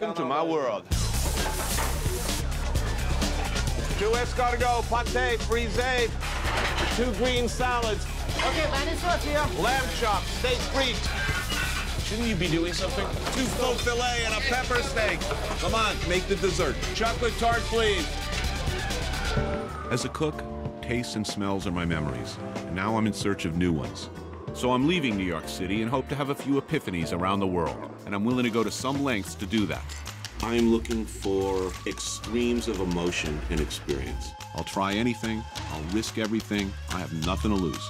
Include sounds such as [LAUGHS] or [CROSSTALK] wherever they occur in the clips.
Welcome to my world. Two escargot, pate, frisee, two green salads. Okay, man, it's right here. Lamb chop, steak frite. Shouldn't you be doing something? Two faux filet and a pepper steak. Come on, make the dessert. Chocolate tart, please. As a cook, tastes and smells are my memories, and now I'm in search of new ones. So I'm leaving New York City and hope to have a few epiphanies around the world, and I'm willing to go to some lengths to do that. I'm looking for extremes of emotion and experience. I'll try anything, I'll risk everything, I have nothing to lose.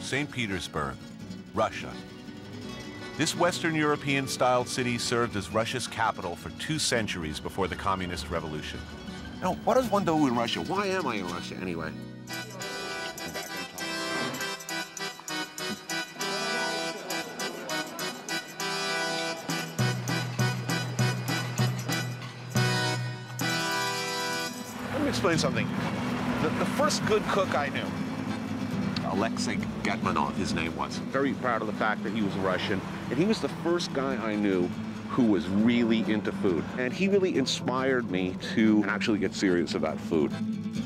St. Petersburg, Russia. This Western European styled city served as Russia's capital for two centuries before the Communist Revolution. Now, what does one do in Russia? Why am I in Russia anyway? Explain something. The, the first good cook I knew, Alexei Getmanov, his name was. Very proud of the fact that he was Russian, and he was the first guy I knew who was really into food. And he really inspired me to actually get serious about food.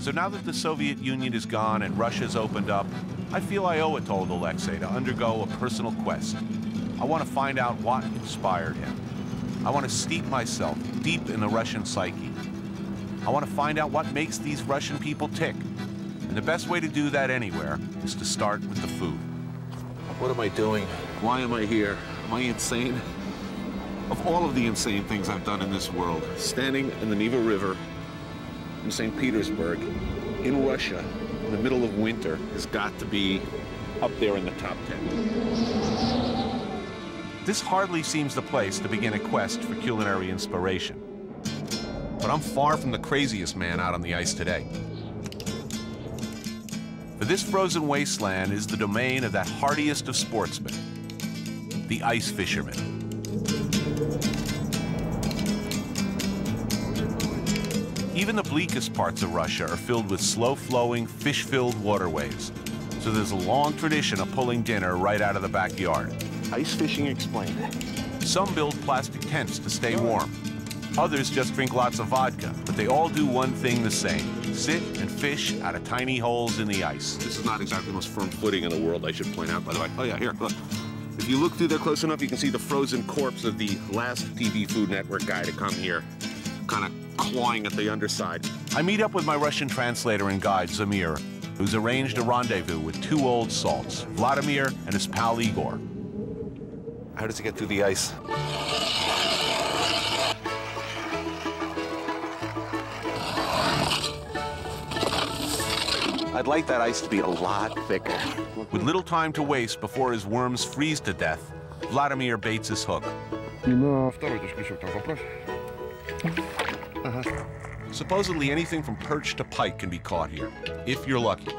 So now that the Soviet Union is gone and Russia's opened up, I feel I owe it to old Alexei to undergo a personal quest. I want to find out what inspired him. I want to steep myself deep in the Russian psyche. I want to find out what makes these Russian people tick. And the best way to do that anywhere is to start with the food. What am I doing? Why am I here? Am I insane? Of all of the insane things I've done in this world, standing in the Neva River in St. Petersburg, in Russia, in the middle of winter, has got to be up there in the top 10. This hardly seems the place to begin a quest for culinary inspiration. But I'm far from the craziest man out on the ice today. For this frozen wasteland is the domain of that hardiest of sportsmen, the ice fisherman. Even the bleakest parts of Russia are filled with slow-flowing, fish-filled waterways. So there's a long tradition of pulling dinner right out of the backyard. Ice fishing explained. Some build plastic tents to stay warm. Others just drink lots of vodka, but they all do one thing the same. Sit and fish out of tiny holes in the ice. This is not exactly the most firm footing in the world, I should point out, by the way. Oh, yeah, here, look. If you look through there close enough, you can see the frozen corpse of the last TV Food Network guy to come here, kind of clawing at the underside. I meet up with my Russian translator and guide, Zamir, who's arranged a rendezvous with two old salts, Vladimir and his pal Igor. how does he get through the ice? I'd like that ice to be a lot thicker. With little time to waste before his worms freeze to death, Vladimir baits his hook. Supposedly anything from perch to pike can be caught here, if you're lucky.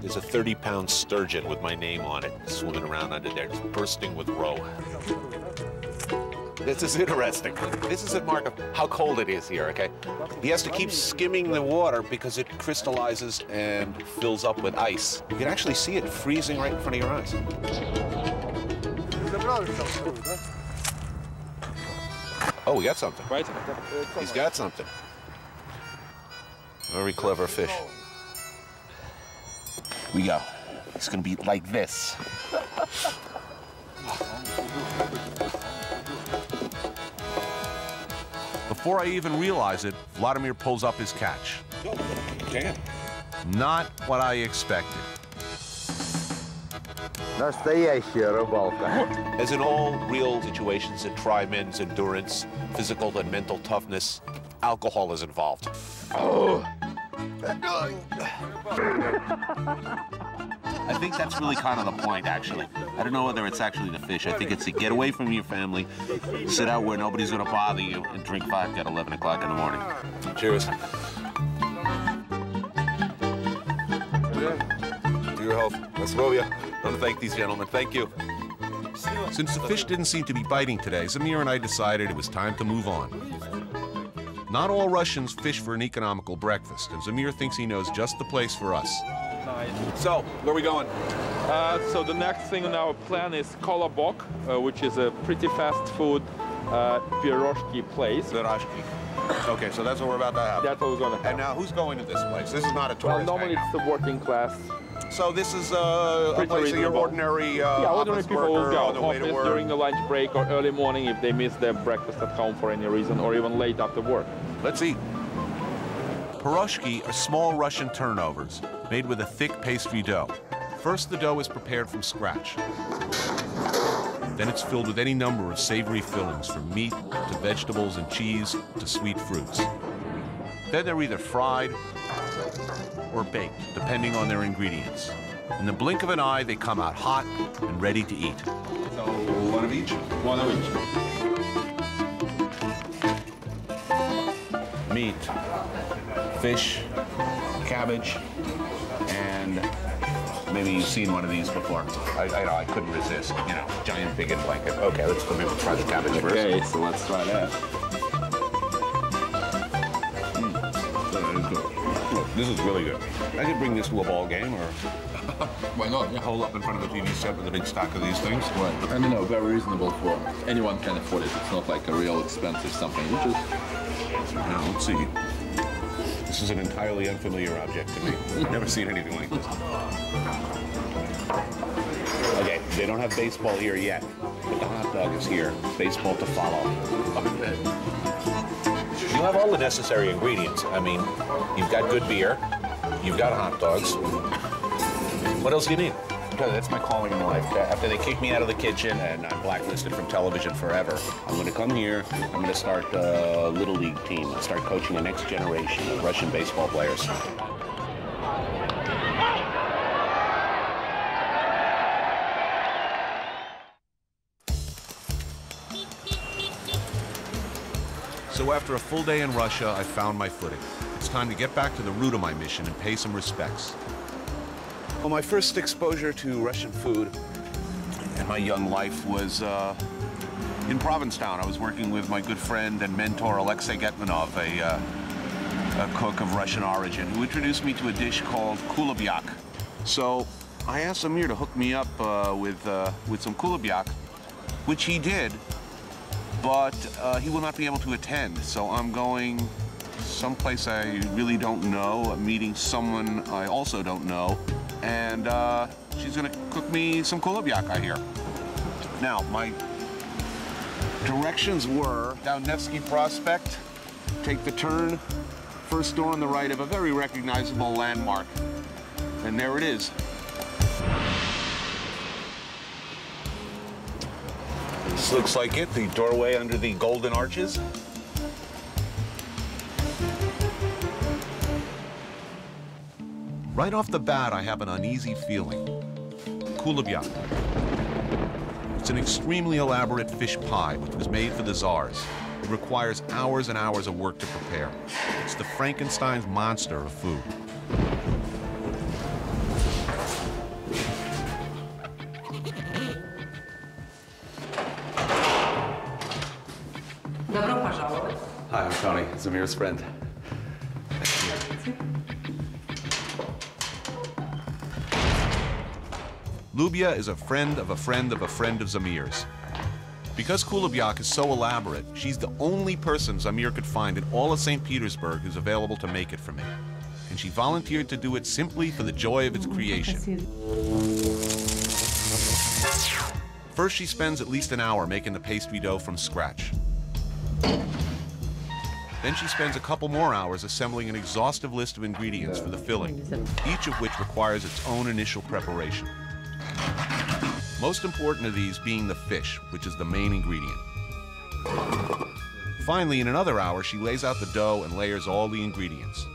There's a 30-pound sturgeon with my name on it swimming around under there, just bursting with roe. This is interesting. This is a mark of how cold it is here, okay? He has to keep skimming the water because it crystallizes and fills up with ice. You can actually see it freezing right in front of your eyes. Oh, we got something. Right? He's got something. Very clever fish. We go. It's gonna be like this. Before I even realize it, Vladimir pulls up his catch. Damn. Not what I expected. As in all real situations that try men's endurance, physical and mental toughness, alcohol is involved. Oh. [LAUGHS] I think that's really kind of the point, actually. I don't know whether it's actually the fish. I think it's to get away from your family, sit out where nobody's going to bother you, and drink vodka at 11 o'clock in the morning. Cheers. To your health. Naslovia. I want to thank these gentlemen. Thank you. Since the fish didn't seem to be biting today, Zamir and I decided it was time to move on. Not all Russians fish for an economical breakfast, and Zamir thinks he knows just the place for us. Nice. So, where are we going? Uh, so the next thing on our plan is Kolobok, uh, which is a pretty fast food uh, pierogi place. Zarashki. Okay, so that's what we're about to have. That's what we're gonna have. And now, who's going to this place? This is not a tourist. well, normally hangout. it's the working class. So this is uh, a Pretty place that your reasonable. ordinary uh, yeah, ordinary people will go on the way to work. during the lunch break or early morning if they miss their breakfast at home for any reason, or even late after work. Let's eat. Piroshki are small Russian turnovers made with a thick pastry dough. First, the dough is prepared from scratch. Then it's filled with any number of savory fillings, from meat to vegetables and cheese to sweet fruits. Then they're either fried or baked, depending on their ingredients. In the blink of an eye, they come out hot and ready to eat. So one of each. One of each. Meat, fish, cabbage, and maybe you've seen one of these before. I, I know I couldn't resist. You know, giant bigot blanket. Okay, let's go maybe try the cabbage first. Okay, so let's try that. Hmm, that is good. Oh, This is really good. I could bring this to a ball game or [LAUGHS] Why not? Yeah. hold up in front of the TV set with a big stack of these things. Right. And you know, very reasonable for anyone can afford it. It's not like a real expensive something, which is Now, let's see. This is an entirely unfamiliar object to me. Never seen anything like this. Okay, they don't have baseball here yet, but the hot dog is here. Baseball to follow. You have all the necessary ingredients. I mean, you've got good beer, you've got hot dogs. What else do you need? That's my calling in life. After they kick me out of the kitchen and I'm blacklisted from television forever, I'm going to come here. I'm going to start a little league team. and start coaching the next generation of Russian baseball players. So after a full day in Russia, I found my footing. It's time to get back to the root of my mission and pay some respects. Well, my first exposure to Russian food in my young life was uh, in Provincetown. I was working with my good friend and mentor Alexei Getmanov, a, uh, a cook of Russian origin, who introduced me to a dish called kulabyak. So I asked Zamir to hook me up uh, with, uh, with some kulabyak, which he did, but uh, he will not be able to attend. So I'm going someplace I really don't know, meeting someone I also don't know, and uh, she's gonna cook me some kulabyak, I hear. Now, my directions were down Nevsky Prospect, take the turn, first door on the right of a very recognizable landmark, and there it is. This looks like it, the doorway under the golden arches. Right off the bat, I have an uneasy feeling. Kulabya. It's an extremely elaborate fish pie which was made for the czars. It requires hours and hours of work to prepare. It's the Frankenstein's monster of food. Hi, I'm Tony, Zamir's friend. Lubia is a friend of a friend of a friend of Zamir's. Because Kulabyak is so elaborate, she's the only person Zamir could find in all of St. Petersburg who's available to make it for me. And she volunteered to do it simply for the joy of its creation. First, she spends at least an hour making the pastry dough from scratch. Then she spends a couple more hours assembling an exhaustive list of ingredients for the filling, each of which requires its own initial preparation. Most important of these being the fish, which is the main ingredient. Finally, in another hour, she lays out the dough and layers all the ingredients.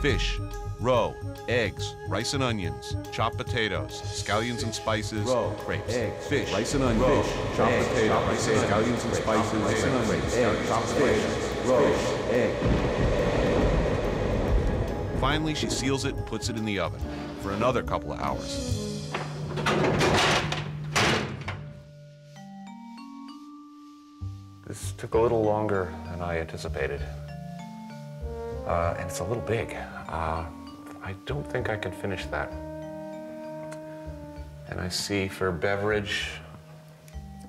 Fish, roe, eggs, rice and onions, chopped potatoes, scallions and spices, roe, grapes, fish, rice and onions, fish, chopped potato, rice and scallions and spices, rice and onions, egg, chopped fish, roast, egg. Finally, she seals it and puts it in the oven for another couple of hours. Took a little longer than I anticipated. Uh, and it's a little big. Uh, I don't think I can finish that. And I see for beverage,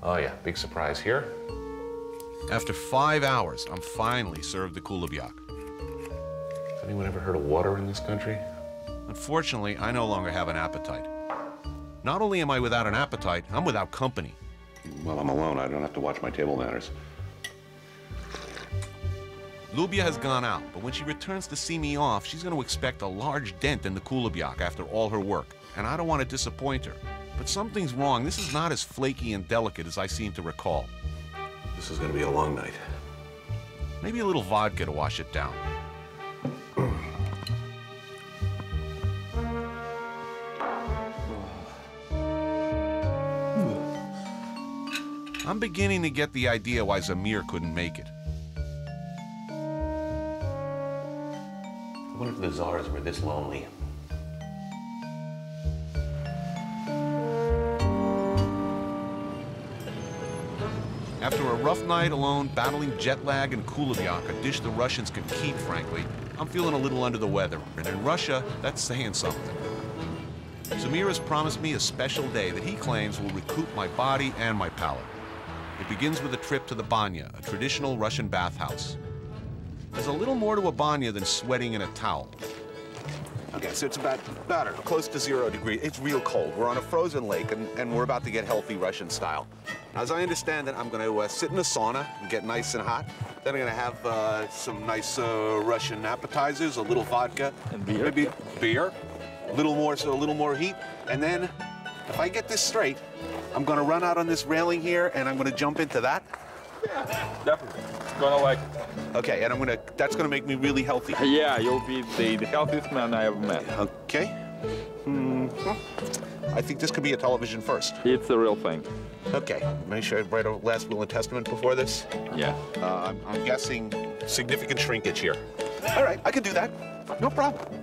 oh yeah, big surprise here. After five hours, I'm finally served the kulubiak. Has anyone ever heard of water in this country? Unfortunately, I no longer have an appetite. Not only am I without an appetite, I'm without company. Well, I'm alone. I don't have to watch my table manners. Lubia has gone out, but when she returns to see me off, she's going to expect a large dent in the kulubiak after all her work, and I don't want to disappoint her. But something's wrong. This is not as flaky and delicate as I seem to recall. This is going to be a long night. Maybe a little vodka to wash it down. Mm. I'm beginning to get the idea why Zamir couldn't make it. Wonder if the czars were this lonely. After a rough night alone, battling jet lag and kulubiak, a dish the Russians can keep, frankly, I'm feeling a little under the weather. And in Russia, that's saying something. Zamir has promised me a special day that he claims will recoup my body and my palate. It begins with a trip to the banya, a traditional Russian bathhouse. There's a little more to a banya than sweating in a towel. Okay, so it's about, about or close to zero degree. It's real cold. We're on a frozen lake, and, and we're about to get healthy Russian style. As I understand it, I'm going to uh, sit in a sauna and get nice and hot. Then I'm going to have uh, some nice uh, Russian appetizers, a little vodka, And beer? maybe beer, a little more, so a little more heat. And then, if I get this straight, I'm going to run out on this railing here, and I'm going to jump into that. [LAUGHS] Definitely. Gonna like, Okay, and I'm going to. That's going to make me really healthy. yeah, you'll be the, the healthiest man I ever met. Okay. Hmm. I think this could be a television first. It's a real thing. Okay, make sure I write a last will and testament before this. Yeah. Uh, I'm, I'm guessing significant shrinkage here. All right, I can do that. No problem.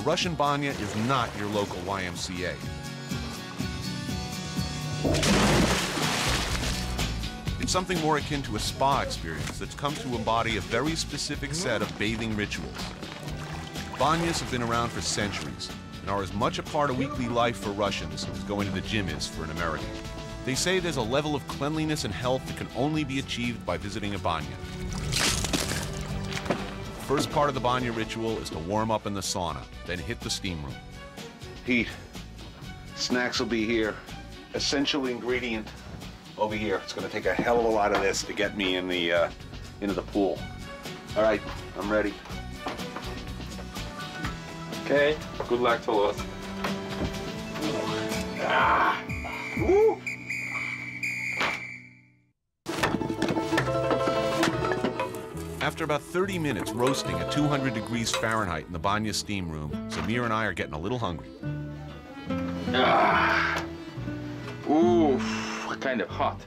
A Russian banya is not your local YMCA. It's something more akin to a spa experience that's come to embody a very specific set of bathing rituals. Banyas have been around for centuries and are as much a part of weekly life for Russians as going to the gym is for an American. They say there's a level of cleanliness and health that can only be achieved by visiting a banya. First part of the banya ritual is to warm up in the sauna, then hit the steam room. Heat. Snacks will be here. Essential ingredient over here. It's going to take a hell of a lot of this to get me in the uh, into the pool. All right, I'm ready. Okay. Good luck to us. After about 30 minutes roasting at 200 degrees Fahrenheit in the Banya steam room, Zamir and I are getting a little hungry. Ah. Ooh, kind of hot.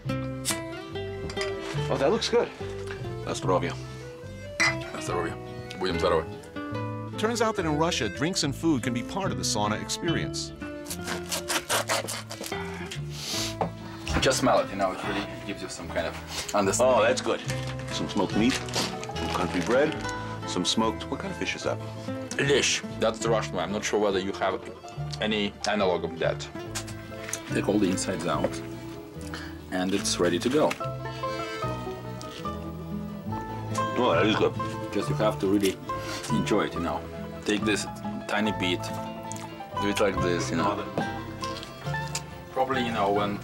Oh, that looks good. That's Rovia. That's Rovia. William Zaroy. Turns out that in Russia, drinks and food can be part of the sauna experience. Just smell it, you know, it really gives you some kind of oh, understanding. Oh, that's good. Some smoked meat country bread, some smoked. What kind of fish is that? Lish. That's the Russian one. I'm not sure whether you have any analog of that. Take all the insides out. And it's ready to go. Oh, that is good. Just you have to really enjoy it, you know. Take this tiny bit, do it like this, you know. Probably, you know, when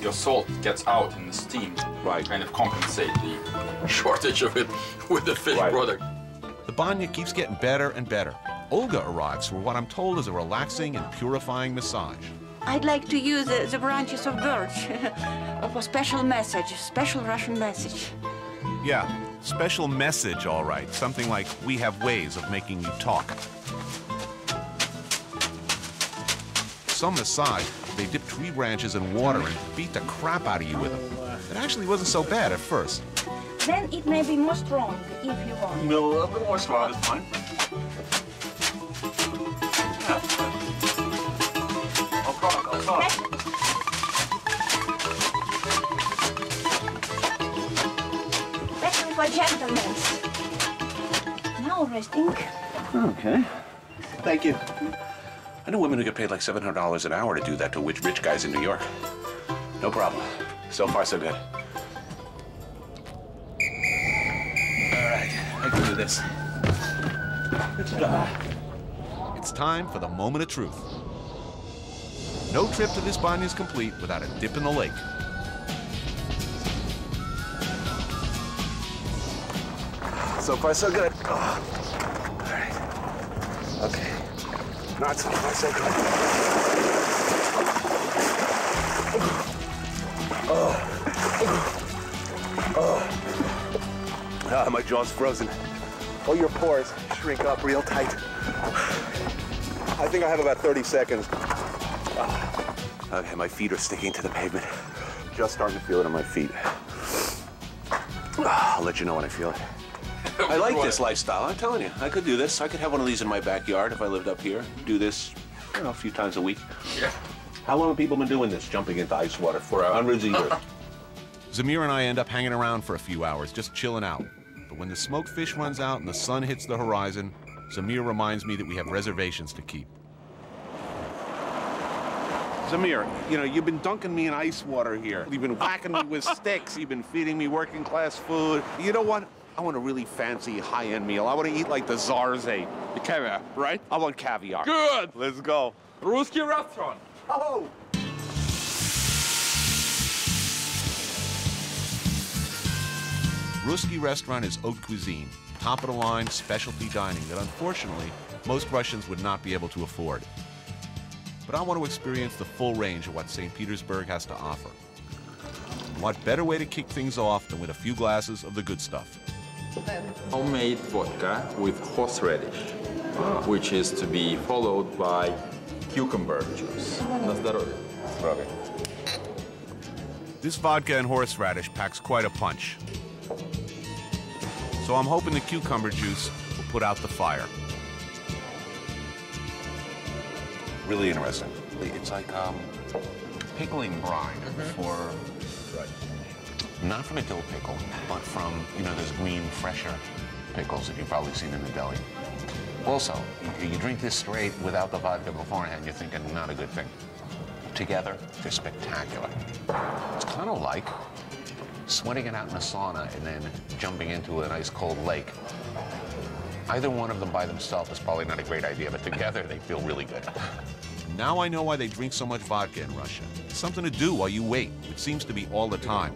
your salt gets out in the steam, Right. kind of compensate the shortage of it with the fish Right. product. The banya keeps getting better and better. Olga arrives for what I'm told is a relaxing and purifying massage. I'd like to use the, the branches of birch for [LAUGHS] a special message, special Russian message. Yeah, special message, all right. Something like, we have ways of making you talk. Some massage, they dip tree branches in water and beat the crap out of you with them. It actually wasn't so bad at first. Then it may be more strong if you want. No, a little bit more strong is fine. for gentlemen. Now resting. Okay. Thank you. I know women who get paid like $700 an hour to do that to rich, rich guys in New York. No problem. So far, so good. All right, I can do this. It's time for the moment of truth. No trip to this banya is complete without a dip in the lake. So far, so good. Oh. All right. Okay. Not so far, so good. Oh. Oh. Ah, my jaw's frozen. All your pores shrink up real tight. I think I have about 30 seconds. Ah. Okay, my feet are sticking to the pavement. Just starting to feel it on my feet. Ah, I'll let you know when I feel it. [COUGHS] I like this lifestyle. I'm telling you, I could do this. I could have one of these in my backyard if I lived up here. Do this, you know, a few times a week. Yeah. How long have people been doing this, jumping into ice water? For hundreds of years. [LAUGHS] Zamir and I end up hanging around for a few hours, just chilling out. But when the smoked fish runs out and the sun hits the horizon, Zamir reminds me that we have reservations to keep. Zamir, you know, you've been dunking me in ice water here. You've been whacking me with [LAUGHS] sticks. You've been feeding me working class food. You know what? I want a really fancy high-end meal. I want to eat like the czars ate. The caviar, right? I want caviar. Good. Let's go. Ruski restaurant. Oh! Ruski restaurant is haute cuisine, top of the line specialty dining that unfortunately most Russians would not be able to afford. But I want to experience the full range of what St. Petersburg has to offer. What better way to kick things off than with a few glasses of the good stuff? Homemade vodka with horseradish, which is to be followed by cucumber juice. На здоровье. This vodka and horseradish packs quite a punch. So I'm hoping the cucumber juice will put out the fire. Really interesting. It's like um, pickling brine for, not from a dill pickle, but from, you know, those green, fresher pickles that you've probably seen in the deli. Also, you, drink this straight without the vodka beforehand, you're thinking not a good thing. Together, they're spectacular. It's kind of like sweating it out in a sauna and then jumping into an ice cold lake. Either one of them by themselves is probably not a great idea, but together they feel really good. Now I know why they drink so much vodka in Russia. It's something to do while you wait, which seems to be all the time.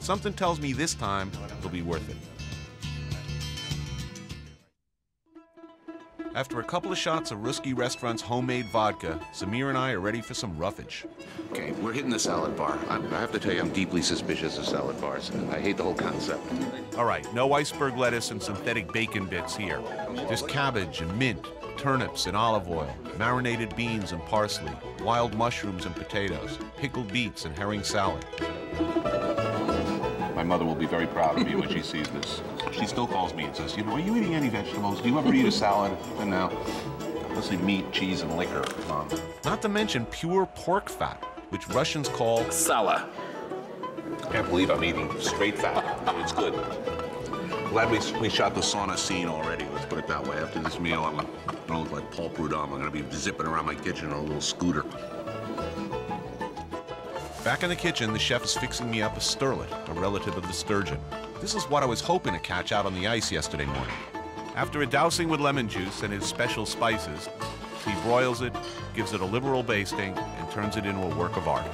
Something tells me this time it'll be worth it. After a couple of shots of Ruski Restaurant's homemade vodka, Zamir and I are ready for some roughage. Okay, we're hitting the salad bar. I, I have to tell you, I'm deeply suspicious of salad bars. I hate the whole concept. All right, no iceberg lettuce and synthetic bacon bits here. There's cabbage and mint, turnips and olive oil, marinated beans and parsley, wild mushrooms and potatoes, pickled beets and herring salad. My mother will be very proud of me when she sees this. She still calls me and says, you know, are you eating any vegetables? Do you ever eat a salad? And now, mostly meat, cheese, and liquor, Mom. Not to mention pure pork fat, which Russians call Sala. I can't believe I'm eating straight fat. It's good. Glad we, we shot the sauna scene already. Let's put it that way. After this meal, I'm gonna look like Paul Prudhomme. I'm gonna be zipping around my kitchen on a little scooter. Back in the kitchen, the chef is fixing me up a sterlet, a relative of the sturgeon. This is what I was hoping to catch out on the ice yesterday morning. After a dousing with lemon juice and his special spices, he broils it, gives it a liberal basting, and turns it into a work of art.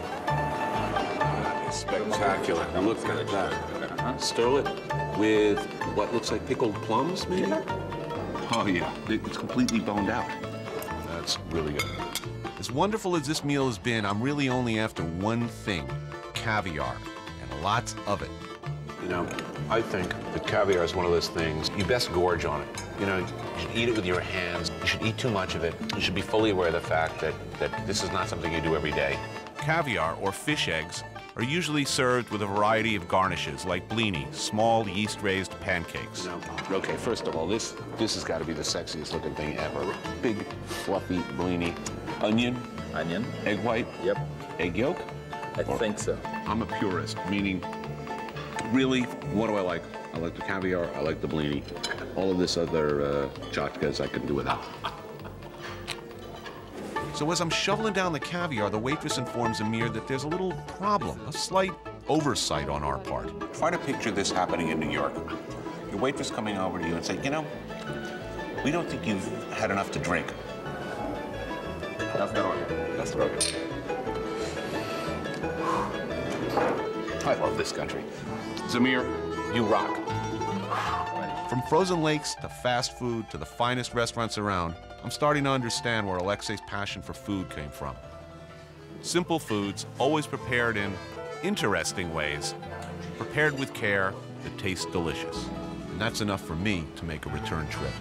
It's spectacular. Now look at that. Sterlet with what looks like pickled plums, maybe? Oh, yeah. It's completely boned out. That's really good. As wonderful as this meal has been, I'm really only after one thing caviar, and lots of it. You know, I think that caviar is one of those things you best gorge on it. You know, you should eat it with your hands. You should eat too much of it. You should be fully aware of the fact that, that this is not something you do every day. Caviar, or fish eggs, are usually served with a variety of garnishes like blini, small yeast-raised pancakes. No. Okay, first of all, this this has got to be the sexiest looking thing ever. Big, fluffy, blini. Onion, Onion. egg white, Yep. egg yolk. I think so. I'm a purist, meaning really, what do I like? I like the caviar, I like the blini. All of this other uh, tchotchkes I can do without. So as I'm shoveling down the caviar, the waitress informs Zamir that there's a little problem, a slight oversight on our part. Try to picture this happening in New York. Your waitress coming over to you and saying, you know, we don't think you've had enough to drink. That's the rocket. That's the rocket. I love this country. Zamir, you rock. From frozen lakes to fast food to the finest restaurants around, I'm starting to understand where Alexei's passion for food came from. Simple foods, always prepared in interesting ways, prepared with care that taste delicious. And that's enough for me to make a return trip.